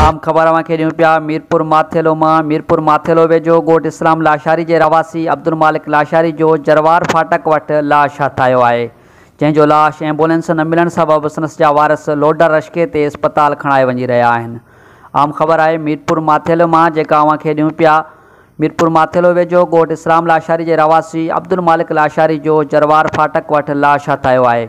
आम ख़बर तव्हांखे ॾियूं पिया, मीरपुर माथेलो माँ, मीरपुर माथेलो वेझो ॻोठ इस्लाम लाशारी जे रवासी अब्दुल मालिक लाशारी जो जरवार फाटक वटि लाश हथ आयो आहे लाश एंबुलेंस न मिलण सबबि संदसि जा वारस लोडर रशके ते अस्पताल खणाए वञी रहिया आम ख़बर आहे, मीरपुर माथेलो माँ जेका तव्हांखे ॾियूं पिया, मीरपुर माथेलो वेझो ॻोठ इस्लाम लाशारी जे रवासी अब्दुल मालिक लाशारी जो जरवार फाटक वटि लाश हथ आयो आहे।